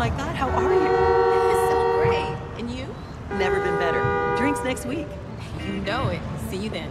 My God, how are you? so great. And you? Never been better. Drinks next week. You know it. See you then.